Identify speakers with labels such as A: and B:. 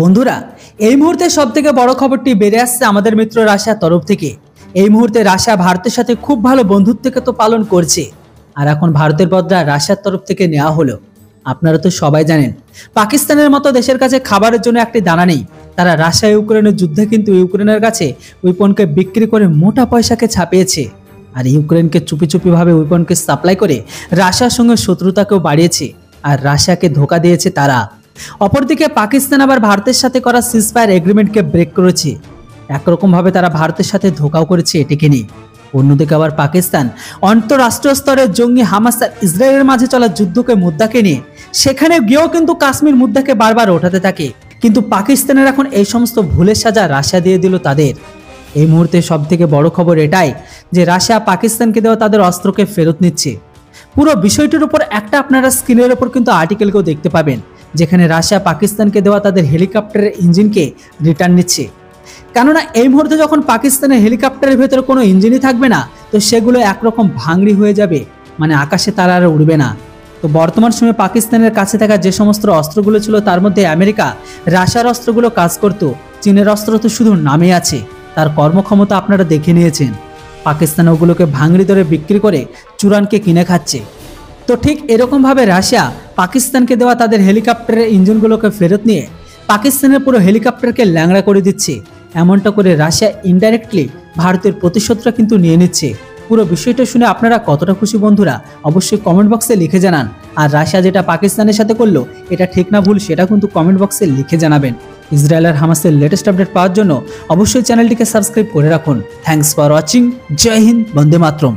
A: বন্ধুরা, এই মুহূর্তে সব থেকে বড় খবরটি বেড়ে আসছে আমাদের মিত্র রাশিয়ার তরফ থেকে। এই মুহূর্তে রাশিয়া ভারতের সাথে খুব ভালো বন্ধুত্বকে তো পালন করছে। আর এখন ভারতের বদলা রাশিয়ার তরফ থেকে নেওয়া হলো। আপনারা তো সবাই জানেন, পাকিস্তানের মতো দেশের কাছে খাবারের জন্য একটি দানা নেই। তারা রাশিয়া ইউক্রেনের যুদ্ধে কিন্তু ইউক্রেনের কাছে উইপনকে বিক্রি করে মোটা পয়সাকে ছাপিয়েছে। আর ইউক্রেনকে চুপি চুপি ভাবে উইপনকে সাপ্লাই করে রাশিয়ার সঙ্গে শত্রুতাকেও বাড়িয়েছে। আর রাশিয়াকে ধোকা দিয়েছে তারা। অপরদিকে পাকিস্তান আবার ভারতের সাথে করা সিজফায়ার এগ্রিমেন্টকে ব্রেক করেছে। একরকমভাবে তারা ভারতের সাথে ধোকাও করেছে এটিকে নিয়ে। অন্যদিকে আবার পাকিস্তান আন্তরাষ্ট্রীয় স্তরে জঙ্গি হামাস আর ইসরায়েলের মাঝে চলা যুদ্ধকে মুদ্দাকে নিয়ে, সেখানে গিয়েও কিন্তু কাশ্মীর মুদ্দাকে বারবার ওঠাতে থাকে। কিন্তু পাকিস্তানের এখন এই সমস্ত ভুলের সাজা রাশিয়া দিয়ে দিল তাদের। এই মুহূর্তে সব থেকে বড় খবর এটাই যে রাশিয়া পাকিস্তানকে দেওয়া তাদের অস্ত্রকে ফেরত নিচ্ছে। পুরো বিষয়টির উপর একটা আপনারা স্ক্রিনের উপর কিন্তু আর্টিকেলকেও দেখতে পাবেন। যেখানে রাশিয়া পাকিস্তানকে দেওয়া তাদের হেলিকপ্টারের ইঞ্জিনকে রিটার্ন নিচ্ছে। কেননা এই মুহূর্তে যখন পাকিস্তানের হেলিকপ্টারের ভেতরে কোনো ইঞ্জিনই থাকবে না, তো সেগুলো একরকম ভাঙড়ি হয়ে যাবে মানে আকাশে তারা আর উড়বে না। তো বর্তমান সময়ে পাকিস্তানের কাছে থাকা যে সমস্ত অস্ত্রগুলো ছিল, তার মধ্যে আমেরিকা রাশিয়ার অস্ত্রগুলো কাজ করত, চীনের অস্ত্র তো শুধু নামে আছে, তার কর্মক্ষমতা আপনারা দেখে নিয়েছেন। পাকিস্তান ওগুলোকে ভাঙড়ি ধরে বিক্রি করে চুরানকে কিনে খাচ্ছে। তো ঠিক এরকমভাবে রাশিয়া পাকিস্তানকে দেওয়া তাদের হেলিকপ্টারের ইঞ্জিনগুলোকে ফেরত নিয়ে পাকিস্তানের পুরো হেলিকপ্টারকে ল্যাংড়া করে দিচ্ছে। এমনটা করে রাশিয়া ইনডাইরেক্টলি ভারতের প্রতিশোধটা কিন্তু নিয়ে নিচ্ছে। পুরো বিষয়টা শুনে আপনারা কতটা খুশি বন্ধুরা, অবশ্যই কমেন্ট বক্সে লিখে জানান। আর রাশিয়া যেটা পাকিস্তানের সাথে করল, এটা ঠিক না ভুল সেটা কিন্তু কমেন্ট বক্সে লিখে জানাবেন। ইসরায়েল আর হামাসের লেটেস্ট আপডেট পাওয়ার জন্য অবশ্যই চ্যানেলটিকে সাবস্ক্রাইব করে রাখুন। Thanks for watching Jai Hind, Vande Mataram.